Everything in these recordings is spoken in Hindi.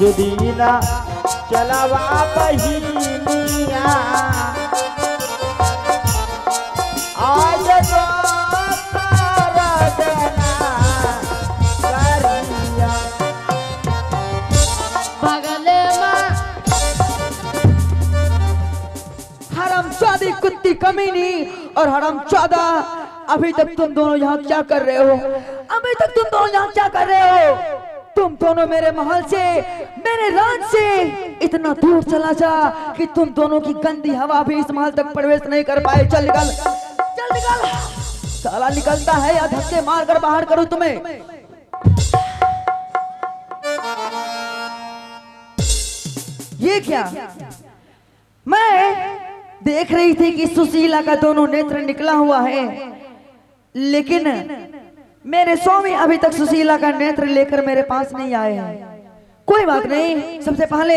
जुदीना चलावा बहिनिया आज तो कुत्ती कमीनी और हरम चादा अभी तक तुम दोनों यहाँ क्या कर रहे हो? अभी तक तुम दोनों यहाँ क्या कर रहे हो? तुम दोनों मेरे महल से, मेरे राज से इतना दूर चला जा कि तुम दोनों की गंदी हवा भी इस महल तक प्रवेश नहीं कर पाए चल निकल चल निकल। साला निकलता है या धक्के मार कर बाहर करूँ तुम्हें? ये क्या? मैं देख रही थी कि सुशीला का दोनों नेत्र निकला हुआ है, लेकिन मेरे स्वामी अभी तक सुशीला का नेत्र लेकर मेरे पास नहीं आए हैं। कोई बात नहीं सबसे पहले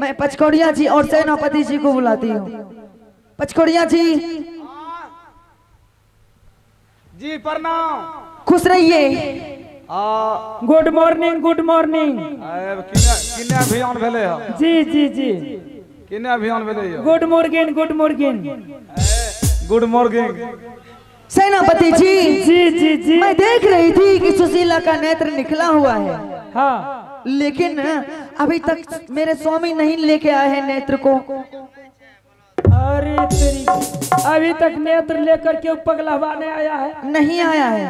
मैं पचकौड़िया जी और सेनापति जी को बुलाती हूँ। पचकौड़िया जी। जी प्रणाम। खुश रहिए। गुड मॉर्निंग गुड मॉर्निंग आब किने किने अभियान भेले ह। जी जी जी। किने अभियान भेले ह। Good morning good morning good morning सेनापति जी जी जी जी मैं देख रही थी कि सुशीला का नेत्र निकला हुआ है। हाँ। लेकिन अभी तक मेरे स्वामी नहीं लेके आए हैं नेत्र को। अरे तेरी अभी तक नेत्र लेकर के पगलवाने आया है? नहीं आया है।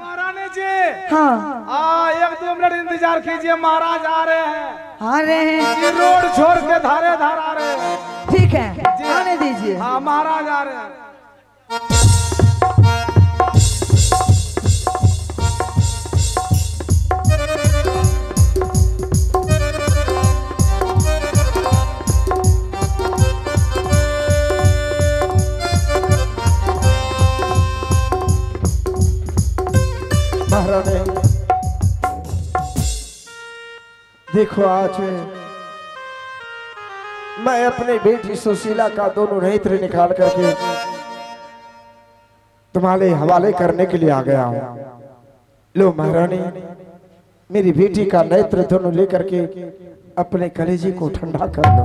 महारानी जी हाँ। आ एक दो मिनट इंतज़ार कीजिए महाराज आ रहे हैं। आ रहे हैं। रोड छोड़ के धारे धार आ रहे हैं। ठीक है आने दीजिए। हाँ महाराज आ रहे हैं। देखो आज मैं। अपने बेटी सुशीला का दोनों नेत्र निकाल करके तुम्हारे हवाले करने के लिए आ गया हूँ। लो महारानी, मेरी बेटी का नेत्र दोनों लेकर के अपने कलेजी को ठंडा कर लो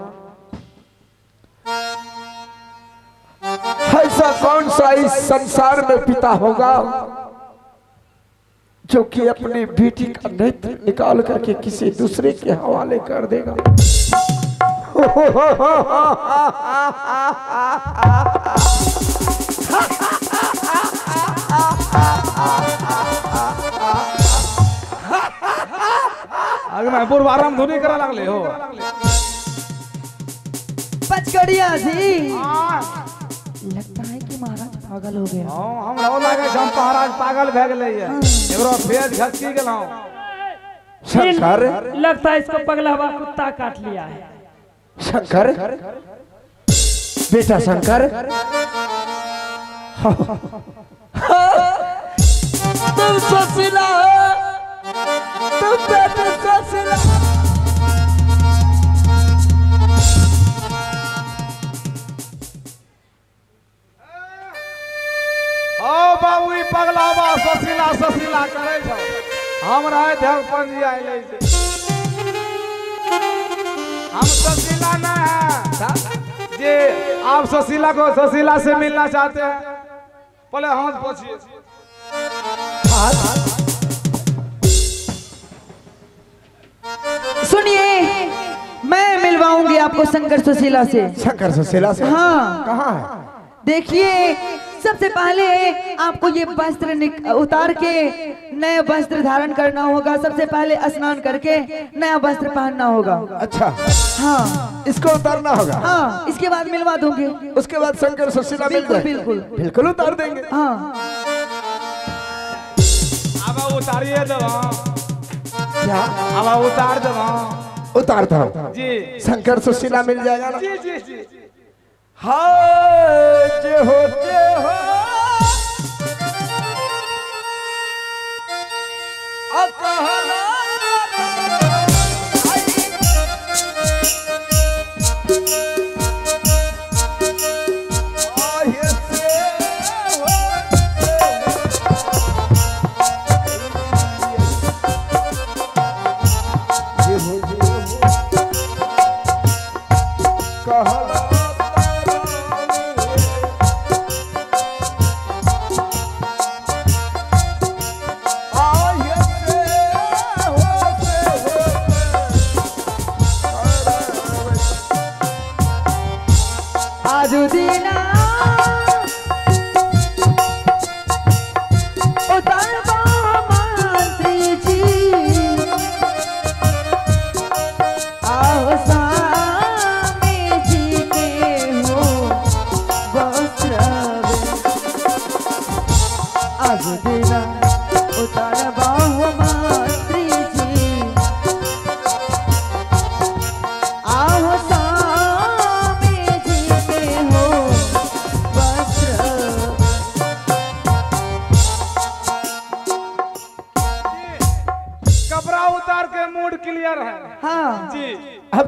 ऐसा इस संसार में पिता होगा जो कि अपनी बेटी का नेत्र निकाल करके किसी दूसरे के हवाले कर देगा। अगर मैं पूर्वाराम धुनी करा लगले हो। पचकड़िया जी। हाँ। लगता है पागल हो गया। हाँ, हमरा ओ लागे हम महाराज पागल भए गेलै ये। एकरो पेट घसकी गेलौं। शंकर लगता है इसको पगलवा कुत्ता काट लिया है। शंकर बेटा शंकर। तुम सुशीला हो। हम ना है। जे आप ससीला को ससीला से मिलना चाहते हैं। पहले हाथ पोछिए। सुनिए मैं मिलवाऊँगी आपको शंकर सुशीला से। शंकर सुशीला से? हाँ। कहाँ है? देखिए सबसे पहले आपको ये वस्त्र उतार के नए वस्त्र धारण करना होगा। सबसे पहले स्नान करके नया वस्त्र पहनना होगा। अच्छा। हाँ। इसको उतारना होगा? हाँ इसके बाद मिलवा दूँगी। उसके बाद शंकर सुशीला बिल्कुल, बिल्कुल। बिल्कुल उतार देंगे। हाँ। अब उतारिए दवा क्या? अब उतार दवा उतारता हूँ। जी। शंकर सुशीला मिल जाएगा ना? जी जी जी। हाय जे हो।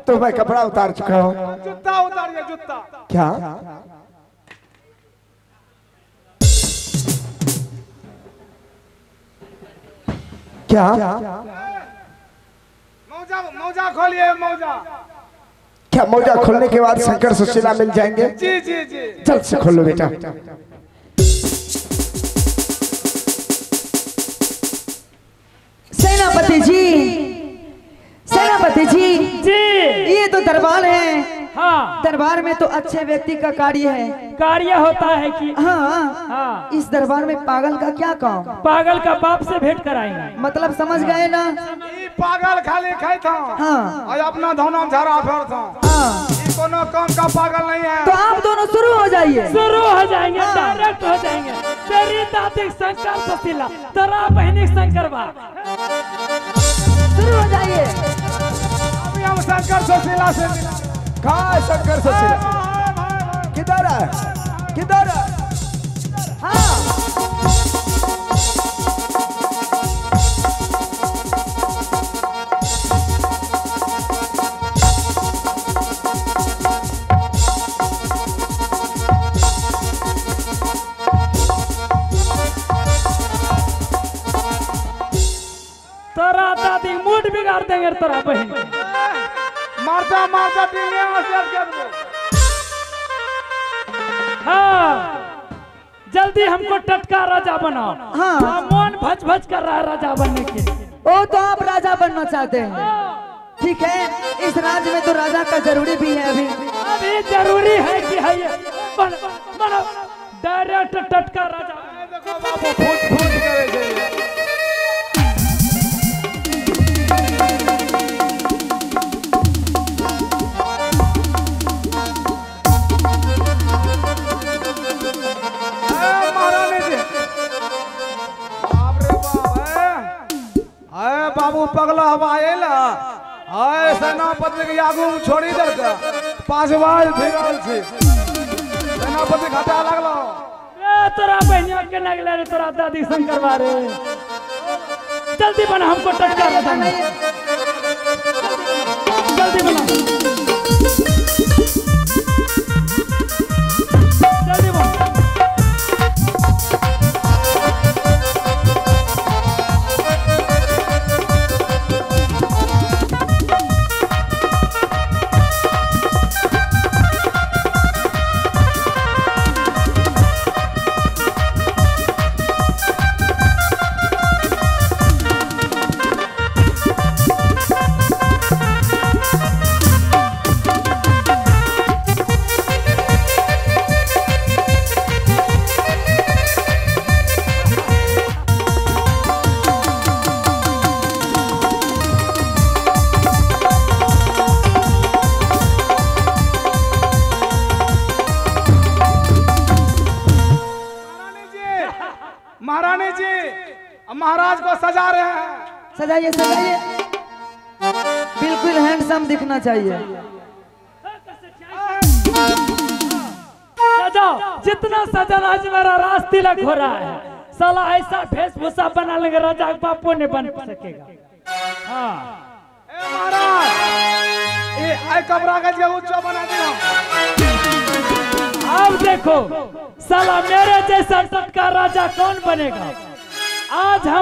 तो मैं कपड़ा उतार चुका हूँ। जूता उतारिए जूता। क्या? क्या? मौजा मौजा खोलिए मौजा। क्या मौजा खोलने के बाद शंकर सुशीला मिल जाएँगे? जी जी जी। जल्द से खोलो बेटा। सेनापति जी सेनापति जी जी ये तो दरबार है। हाँ। दरबार में तो अच्छे व्यक्ति का कार्य है। कार्य होता है कि हाँ। हाँ। इस दरबार में पागल का क्या काम? पागल का बाप से भेंट कराएँगे। मतलब समझ गए ना? पागल खाली खाई था। हाँ। और अपना धोना झरा फेर था। हाँ। कोनो काम का पागल नहीं है। तो आप दोनों शुरू हो जाइए। शुरू हो जाएँगे डायरेक्ट हो जाएँगे। तेरी दादी शंकर सतीला तेरा बहनी शंकर बा शुरू हो जाइए। शंकर सुशीला से। कहाँ शंकर सुशीला। किधर है? किधर है? हाँ। तेरा दादी मूड बिगाड़ देंगे तेरा बहन। मारता टीले में से कर दो हाँ जल्दी हमको टटका राजा बनाओ हाँ। हाँ, मन भज भज कर रहा है राजा बनने के लिए ओ तो आप राजा बनना चाहते हैं ठीक है इस राज्य में तो राजा का ज़रूरी भी है अभी अभी ज़रूरी है कि है ये बन, बनो डायरेक्ट टटका राजा पगला हवा आएला आए सेनापति के आगू में छोड़ी दर के पाँच बार फिरल छी। सेनापति घाटा लागलो। ए, तोरा बहनिया के नगले रे, तोरा दादी शंकर बारे। जल्दी बना, हमको टटका राजा जल्दी बना। सजाइए सजाइए। बिल्कुल हैंडसम दिखना चाहिए। सजाओ जितना सजन आज मेरा रास तिलक हो रहा है साला ऐसा वेशभूषा बना लेंगे राजा के बापू नहीं बन सकेगा। हाँ। ए महाराज ए कमरा गज के ऊँचा बना दे हम अब देखो साला मेरे जैसा टटका राजा कौन बनेगा? आज हम